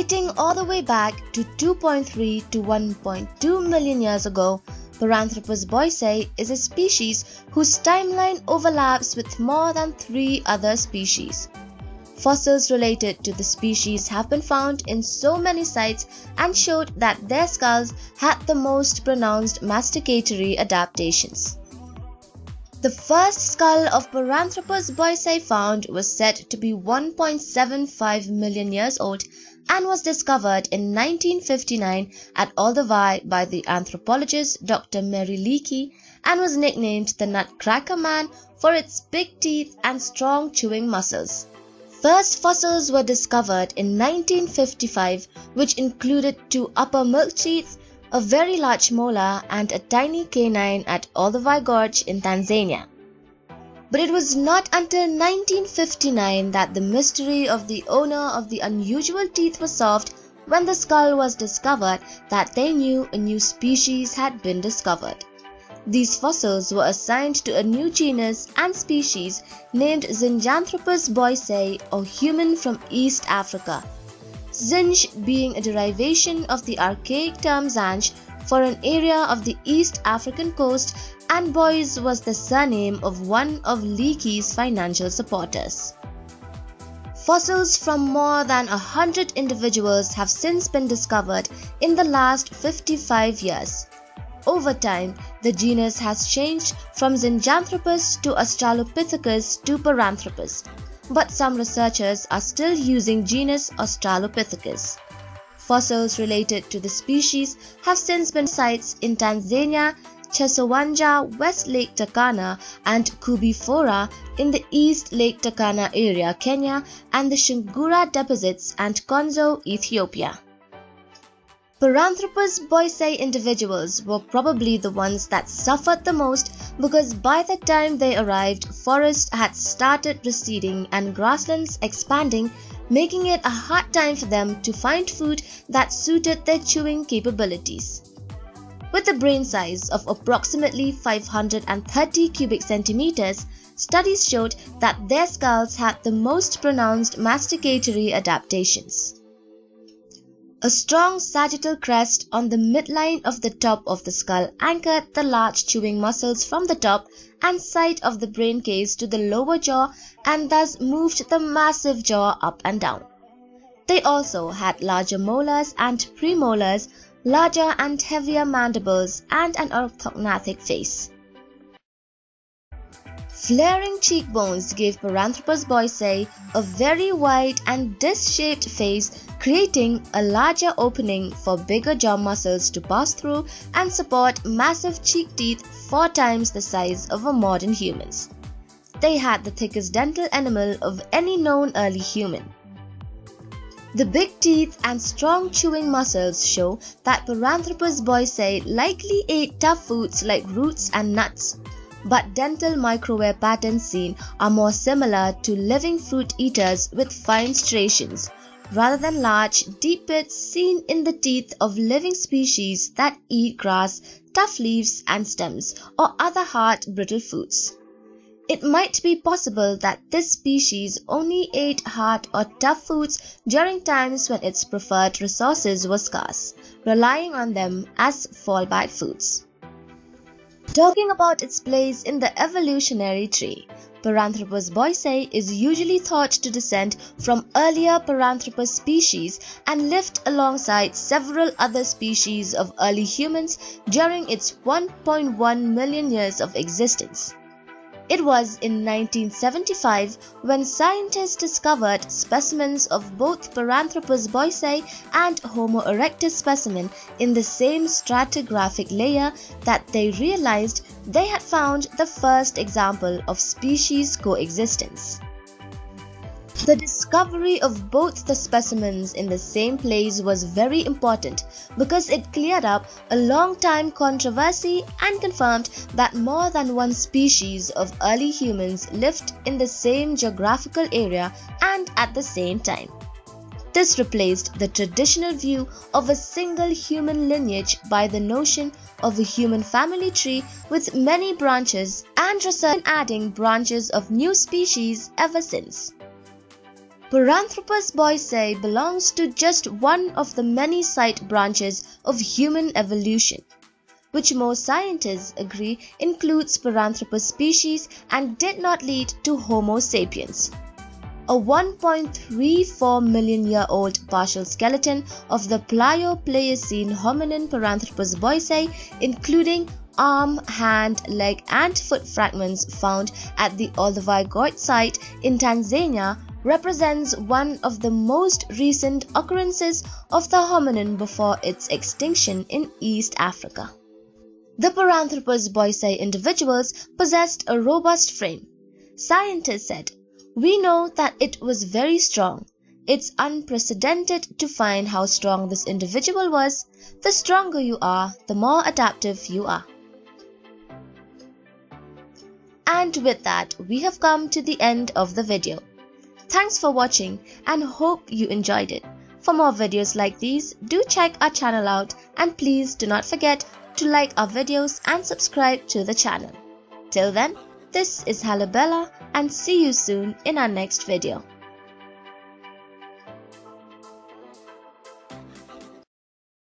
Dating all the way back to 2.3 to 1.2 million years ago, Paranthropus boisei is a species whose timeline overlaps with more than three other species. Fossils related to the species have been found in so many sites and showed that their skulls had the most pronounced masticatory adaptations. The first skull of Paranthropus boisei found was said to be 1.75 million years old and was discovered in 1959 at Olduvai by the anthropologist Dr. Mary Leakey and was nicknamed the Nutcracker Man for its big teeth and strong chewing muscles. First fossils were discovered in 1955 which included two upper milk teeth, a very large molar and a tiny canine at Olduvai Gorge in Tanzania. But it was not until 1959 that the mystery of the owner of the unusual teeth was solved when the skull was discovered that they knew a new species had been discovered. These fossils were assigned to a new genus and species named Zinjanthropus boisei or human from East Africa. Zinj being a derivation of the archaic term Zanj for an area of the East African coast and Boise was the surname of one of Leakey's financial supporters. Fossils from more than a hundred individuals have since been discovered in the last 55 years. Over time, the genus has changed from Zinjanthropus to Australopithecus to Paranthropus, but some researchers are still using genus Australopithecus. Fossils related to the species have since been sites in Tanzania, Chesowanja, West Lake Turkana and Koobi Fora in the East Lake Turkana area, Kenya and the Shungura deposits and Konso, Ethiopia. Paranthropus boisei individuals were probably the ones that suffered the most because by the time they arrived, forests had started receding and grasslands expanding, making it a hard time for them to find food that suited their chewing capabilities. With a brain size of approximately 530 cubic centimeters, studies showed that their skulls had the most pronounced masticatory adaptations. A strong sagittal crest on the midline of the top of the skull anchored the large chewing muscles from the top and side of the brain case to the lower jaw and thus moved the massive jaw up and down. They also had larger molars and premolars, larger and heavier mandibles, and an orthognathic face. Flaring cheekbones gave Paranthropus boisei a very wide and disc-shaped face creating a larger opening for bigger jaw muscles to pass through and support massive cheek teeth four times the size of a modern human's. They had the thickest dental enamel of any known early human. The big teeth and strong chewing muscles show that Paranthropus boisei likely ate tough foods like roots and nuts but dental microwear patterns seen are more similar to living fruit eaters with fine striations rather than large, deep pits seen in the teeth of living species that eat grass, tough leaves and stems, or other hard, brittle foods. It might be possible that this species only ate hard or tough foods during times when its preferred resources were scarce, relying on them as fallback foods. Talking about its place in the evolutionary tree, Paranthropus boisei is usually thought to descend from earlier Paranthropus species and lived alongside several other species of early humans during its 1.1 million years of existence. It was in 1975 when scientists discovered specimens of both Paranthropus boisei and Homo erectus specimen in the same stratigraphic layer that they realized they had found the first example of species coexistence. The discovery of both the specimens in the same place was very important because it cleared up a long time controversy and confirmed that more than one species of early humans lived in the same geographical area and at the same time. This replaced the traditional view of a single human lineage by the notion of a human family tree with many branches and research adding branches of new species ever since. Paranthropus boisei belongs to just one of the many side branches of human evolution, which most scientists agree includes Paranthropus species and did not lead to Homo sapiens. A 1.34 million year old partial skeleton of the Plio-Pleistocene hominin Paranthropus boisei, including arm, hand, leg, and foot fragments found at the Olduvai Gorge site in Tanzania represents one of the most recent occurrences of the hominin before its extinction in East Africa. The Paranthropus boisei individuals possessed a robust frame. Scientists said, We know that it was very strong. It's unprecedented to find how strong this individual was. The stronger you are, the more adaptive you are. And with that, we have come to the end of the video. Thanks for watching and hope you enjoyed it. For more videos like these, do check our channel out and please do not forget to like our videos and subscribe to the channel. Till then, this is Halabella and see you soon in our next video.